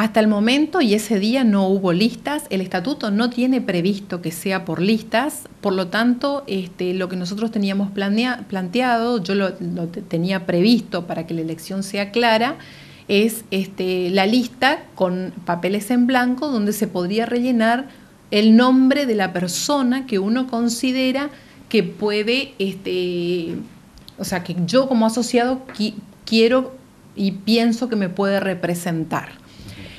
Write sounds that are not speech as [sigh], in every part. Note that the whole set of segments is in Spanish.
Hasta el momento y ese día no hubo listas, el estatuto no tiene previsto que sea por listas, por lo tanto este, lo que nosotros teníamos planteado, yo lo, tenía previsto para que la elección sea clara, es este, la lista con papeles en blanco donde se podría rellenar el nombre de la persona que uno considera que puede, este, o sea, que yo como asociado quiero y pienso que me puede representar.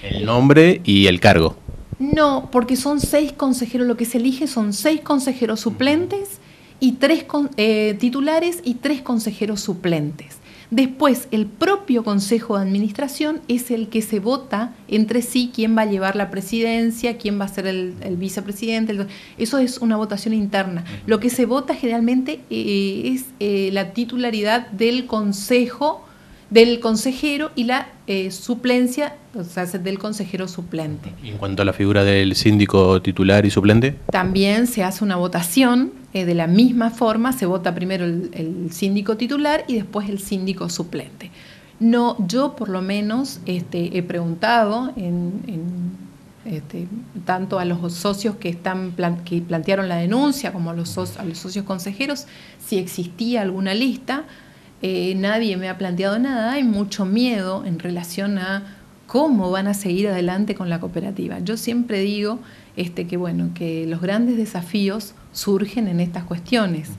El nombre y el cargo. No, porque son seis consejeros, lo que se elige son seis consejeros suplentes y tres eh, titulares y tres consejeros suplentes. Después, el propio Consejo de Administración es el que se vota entre sí quién va a llevar la presidencia, quién va a ser el, vicepresidente. eso es una votación interna. Lo que se vota generalmente eh, es eh, la titularidad del Consejo del consejero y la eh, suplencia, o sea, del consejero suplente. ¿Y en cuanto a la figura del síndico titular y suplente? También se hace una votación eh, de la misma forma, se vota primero el, síndico titular y después el síndico suplente. No, yo por lo menos este, he preguntado este, tanto a los socios que, están, que plantearon la denuncia como a los, a los socios consejeros si existía alguna lista eh, nadie me ha planteado nada, hay mucho miedo en relación a cómo van a seguir adelante con la cooperativa. Yo siempre digo este, que, bueno, que los grandes desafíos surgen en estas cuestiones.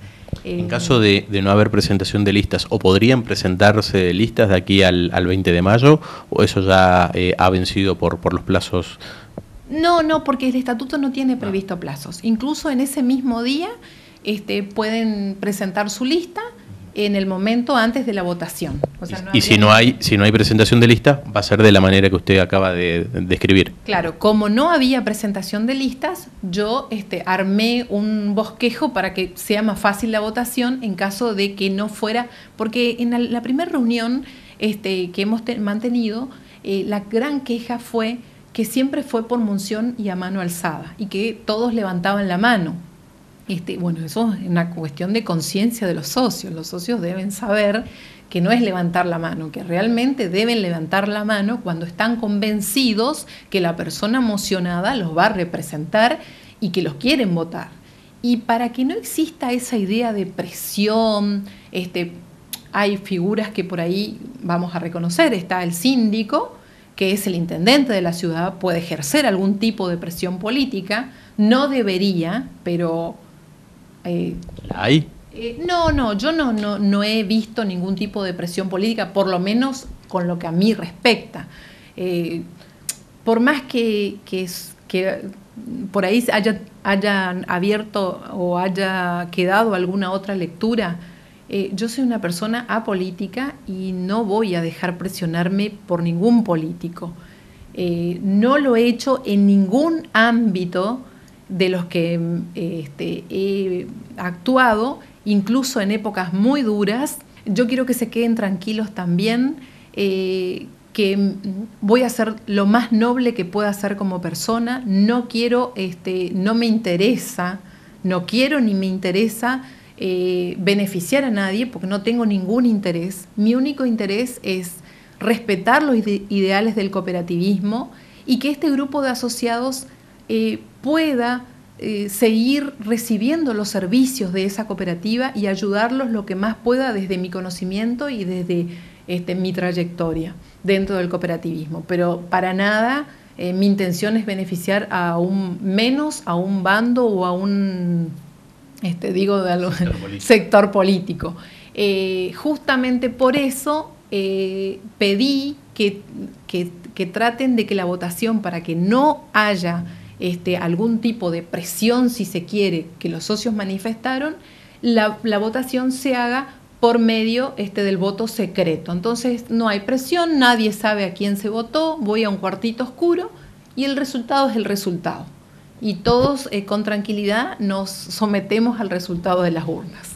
En caso de, no haber presentación de listas, ¿o podrían presentarse listas de aquí al, 20 de mayo? ¿O eso ya eh, ha vencido por, por los plazos? No, no, porque el estatuto no tiene previsto plazos. Incluso en ese mismo día este, pueden presentar su lista en el momento antes de la votación. y si no hay si no hay presentación de lista, va a ser de la manera que usted acaba de describir. Claro, como no había presentación de listas, yo este, armé un bosquejo para que sea más fácil la votación en caso de que no fuera, porque en la, primera reunión este, que hemos mantenido, eh, la gran queja fue que siempre fue por munción y a mano alzada y que todos levantaban la mano este, bueno, eso es una cuestión de conciencia de los socios. Los socios deben saber que no es levantar la mano, que realmente deben levantar la mano cuando están convencidos que la persona emocionada los va a representar y que los quieren votar. Y para que no exista esa idea de presión, este, hay figuras que por ahí vamos a reconocer. Está el síndico, que es el intendente de la ciudad, puede ejercer algún tipo de presión política, no debería, pero eh, hay? Eh, no, no, yo no, no, no, he visto ningún tipo de presión política, por lo menos con lo que a mí respecta. Eh, por más que, que, que por ahí haya, hayan abierto o haya quedado alguna otra lectura, yo soy una persona apolítica y no voy a dejar presionarme por ningún político. no lo he hecho en ningún ámbito de los que este, he actuado, incluso en épocas muy duras. Yo quiero que se queden tranquilos también, eh, que voy a ser lo más noble que pueda ser como persona. No quiero, este, no me interesa, no quiero ni me interesa eh, beneficiar a nadie porque no tengo ningún interés. Mi único interés es respetar los ideales del cooperativismo y que este grupo de asociados eh, pueda eh, seguir recibiendo los servicios de esa cooperativa y ayudarlos lo que más pueda desde mi conocimiento y desde este, mi trayectoria dentro del cooperativismo. Pero para nada eh, mi intención es beneficiar a un menos a un bando o a un este, digo de [laughs] sector político. justamente por eso pedí que, que traten de que la votación para que no haya este, algún tipo de presión, si se quiere, que los socios manifestaron, la, votación se haga por medio este, del voto secreto. Entonces no hay presión, nadie sabe a quién se votó, voy a un cuartito oscuro y el resultado es el resultado. Y todos eh, con tranquilidad nos sometemos al resultado de las urnas.